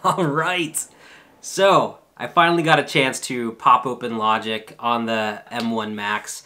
All right. So, I finally got a chance to pop open Logic on the M1 Max.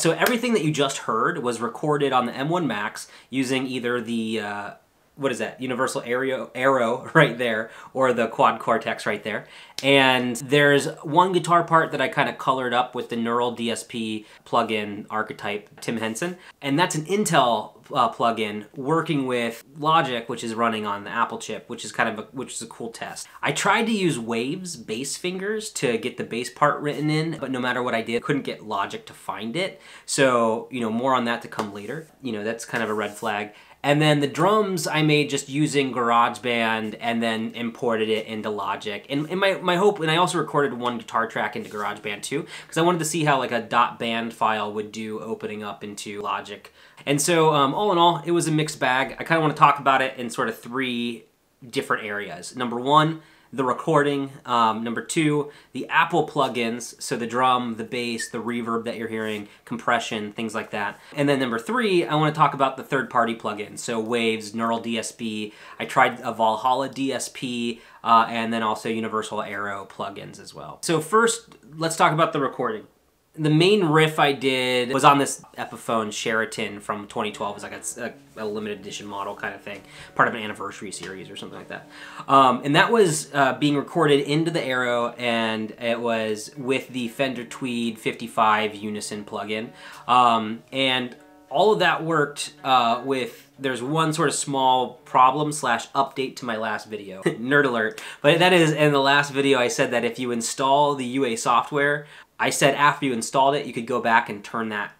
So everything that you just heard was recorded on the M1 Max using either the uh, what is that Universal Arrow Arrow right there or the Quad Cortex right there. And there's one guitar part that I kind of colored up with the Neural DSP plugin archetype Tim Henson, and that's an Intel uh, plugin working with Logic, which is running on the Apple chip, which is kind of a, which is a cool test. I tried to use Waves bass fingers to get the bass part written in, but no matter what I did, couldn't get Logic to find it. So you know more on that to come later. You know that's kind of a red flag. And then the drums I made just using GarageBand and then imported it into Logic. And, and my, my hope, and I also recorded one guitar track into GarageBand too, because I wanted to see how like a .band file would do opening up into Logic. And so um, all in all, it was a mixed bag. I kind of want to talk about it in sort of three different areas. Number one, the recording. Um, number two, the Apple plugins, so the drum, the bass, the reverb that you're hearing, compression, things like that. And then number three, I want to talk about the third-party plugins, so Waves, Neural DSP. I tried a Valhalla DSP, uh, and then also Universal Arrow plugins as well. So first, let's talk about the recording the main riff I did was on this Epiphone Sheraton from 2012. It was like a, a, limited edition model kind of thing, part of an anniversary series or something like that. Um, and that was uh, being recorded into the Arrow, and it was with the Fender Tweed 55 Unison plugin. Um, and all of that worked uh, with there's one sort of small problem slash update to my last video. Nerd alert. But that is, in the last video I said that if you install the UA software I said after you installed it, you could go back and turn that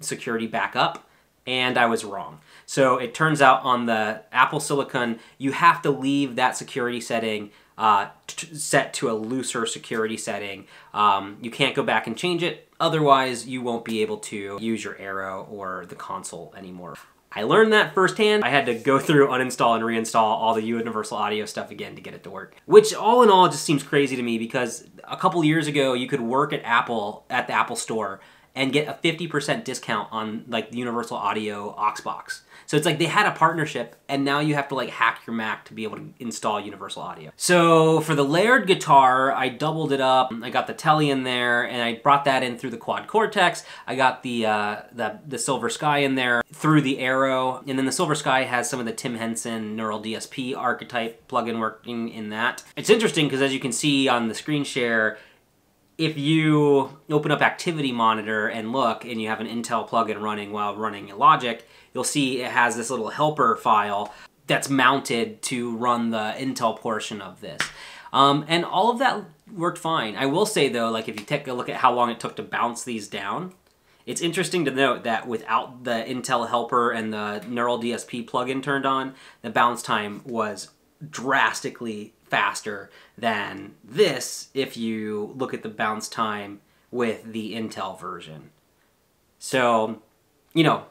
security back up, and I was wrong. So it turns out on the Apple Silicon, you have to leave that security setting uh, set to a looser security setting. Um, you can't go back and change it, otherwise you won't be able to use your Arrow or the console anymore. I learned that firsthand. I had to go through, uninstall, and reinstall all the Universal Audio stuff again to get it to work. Which, all in all, just seems crazy to me because a couple years ago, you could work at Apple, at the Apple Store, and get a 50% discount on like the Universal Audio OX box. So it's like they had a partnership and now you have to like hack your Mac to be able to install Universal Audio. So for the layered guitar, I doubled it up. I got the Tele in there and I brought that in through the Quad Cortex. I got the, uh, the, the Silver Sky in there through the Arrow. And then the Silver Sky has some of the Tim Henson Neural DSP archetype plugin working in that. It's interesting because as you can see on the screen share, if you open up Activity Monitor and look, and you have an Intel plugin running while running Logic, you'll see it has this little helper file that's mounted to run the Intel portion of this. Um, and all of that worked fine. I will say though, like if you take a look at how long it took to bounce these down, it's interesting to note that without the Intel helper and the Neural DSP plugin turned on, the bounce time was drastically faster than this if you look at the bounce time with the Intel version. So, you know,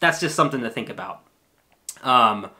that's just something to think about. Um,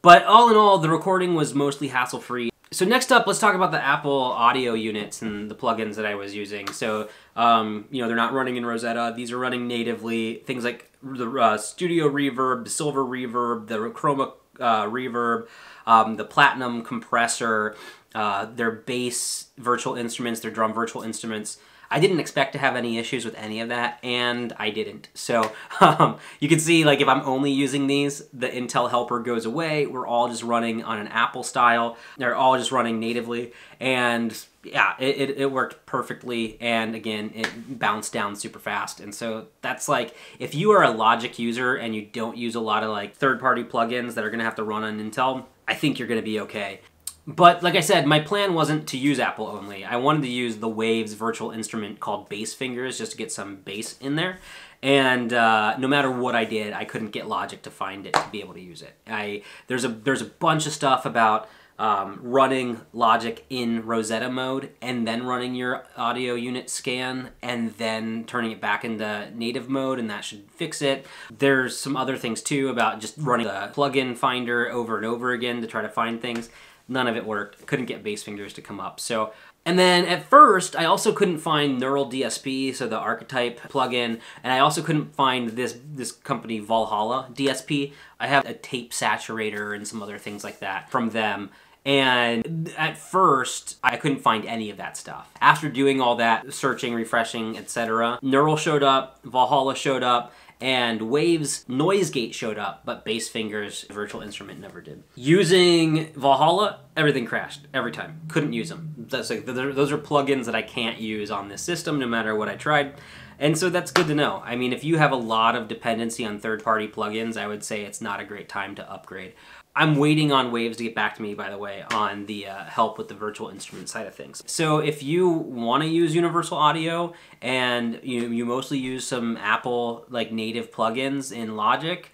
But all in all, the recording was mostly hassle-free. So next up, let's talk about the Apple audio units and the plugins that I was using. So, um, you know, they're not running in Rosetta. These are running natively. Things like the uh, Studio Reverb, Silver Reverb, the Chroma uh, Reverb, um, the Platinum Compressor, uh, their bass virtual instruments, their drum virtual instruments. I didn't expect to have any issues with any of that, and I didn't. So um, you can see, like, if I'm only using these, the Intel helper goes away. We're all just running on an Apple style. They're all just running natively, and yeah, it, it, it, worked perfectly. And again, it bounced down super fast. And so that's like, if you are a Logic user and you don't use a lot of like third-party plugins that are gonna have to run on Intel, I think you're gonna be okay. But like I said, my plan wasn't to use Apple only. I wanted to use the Waves virtual instrument called Bass Fingers just to get some bass in there. And uh, no matter what I did, I couldn't get Logic to find it to be able to use it. I there's a there's a bunch of stuff about um, running Logic in Rosetta mode and then running your audio unit scan and then turning it back into native mode and that should fix it. There's some other things too about just running the plugin finder over and over again to try to find things none of it worked. Couldn't get bass fingers to come up. So, and then at first, I also couldn't find Neural DSP, so the archetype plugin, and I also couldn't find this this company Valhalla DSP. I have a tape saturator and some other things like that from them. And at first, I couldn't find any of that stuff. After doing all that, searching, refreshing, etc., Neural showed up, Valhalla showed up, and Waves Noise Gate showed up, but Bass Fingers Virtual Instrument never did. Using Valhalla, everything crashed every time. Couldn't use them. That's like those are plugins that I can't use on this system, no matter what I tried. And so that's good to know. I mean, if you have a lot of dependency on third-party plugins, I would say it's not a great time to upgrade. I'm waiting on Waves to get back to me, by the way, on the uh, help with the virtual instrument side of things. So if you want to use Universal Audio and you, you mostly use some Apple like native plugins in Logic,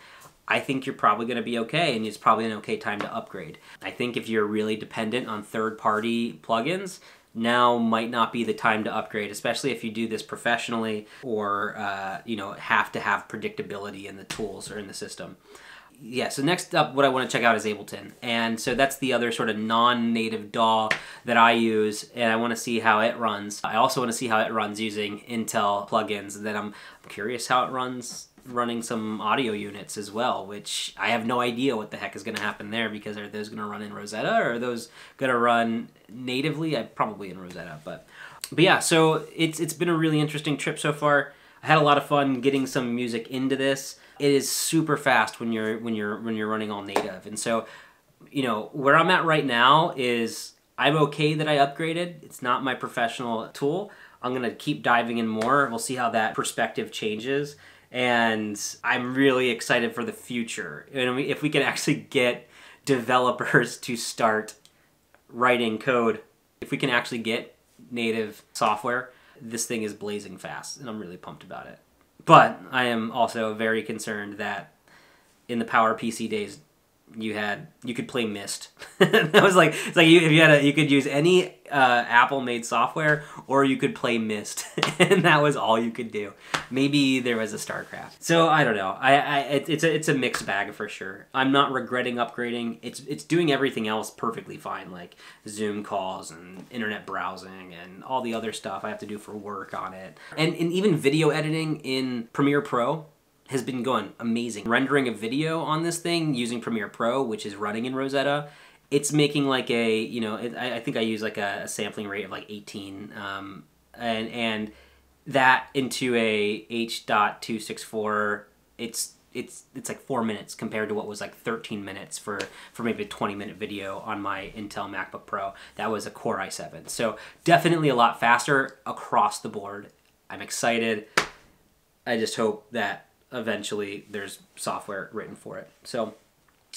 I think you're probably going to be okay and it's probably an okay time to upgrade. I think if you're really dependent on third-party plugins, now might not be the time to upgrade, especially if you do this professionally or uh, you know have to have predictability in the tools or in the system yeah, so next up, what I want to check out is Ableton. And so that's the other sort of non-native DAW that I use, and I want to see how it runs. I also want to see how it runs using Intel plugins, and then I'm curious how it runs running some audio units as well, which I have no idea what the heck is going to happen there because are those going to run in Rosetta or are those going to run natively? I probably in Rosetta, but but yeah, so it's it's been a really interesting trip so far. I had a lot of fun getting some music into this it is super fast when you're when you're when you're running all native. And so, you know, where I'm at right now is I'm okay that I upgraded. It's not my professional tool. I'm gonna keep diving in more. We'll see how that perspective changes. And I'm really excited for the future. And if we can actually get developers to start writing code, if we can actually get native software, this thing is blazing fast, and I'm really pumped about it. But I am also very concerned that in the Power PC days, you had you could play Myst. that was like it's like you if you had a you could use any uh, Apple made software or you could play Myst, and that was all you could do. Maybe there was a StarCraft. So I don't know. I, I it's a it's a mixed bag for sure. I'm not regretting upgrading. It's it's doing everything else perfectly fine, like Zoom calls and internet browsing and all the other stuff I have to do for work on it, and and even video editing in Premiere Pro has been going amazing. Rendering a video on this thing using Premiere Pro, which is running in Rosetta, it's making like a, you know, it, I, I, think I use like a, a, sampling rate of like 18, um, and, and that into a H.264, it's it's it's like four minutes compared to what was like 13 minutes for for maybe a 20 minute video on my Intel MacBook Pro. That was a Core i7. So definitely a lot faster across the board. I'm excited. I just hope that eventually there's software written for it. So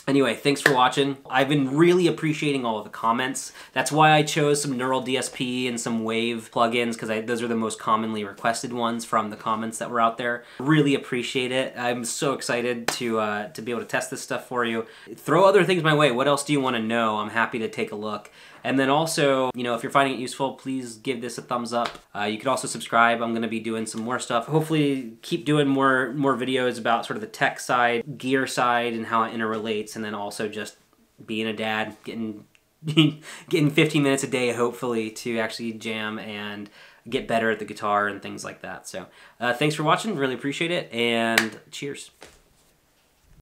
Anyway, thanks for watching. I've been really appreciating all of the comments. That's why I chose some Neural DSP and some Wave plugins because those are the most commonly requested ones from the comments that were out there. Really appreciate it. I'm so excited to uh, to be able to test this stuff for you. Throw other things my way. What else do you want to know? I'm happy to take a look. And then also, you know, if you're finding it useful, please give this a thumbs up. Uh, you could also subscribe. I'm going to be doing some more stuff. Hopefully keep doing more, more videos about sort of the tech side, gear side, and how it interrelates, and then also just being a dad, getting getting 15 minutes a day, hopefully, to actually jam and get better at the guitar and things like that. So, uh, thanks for watching. Really appreciate it. And cheers.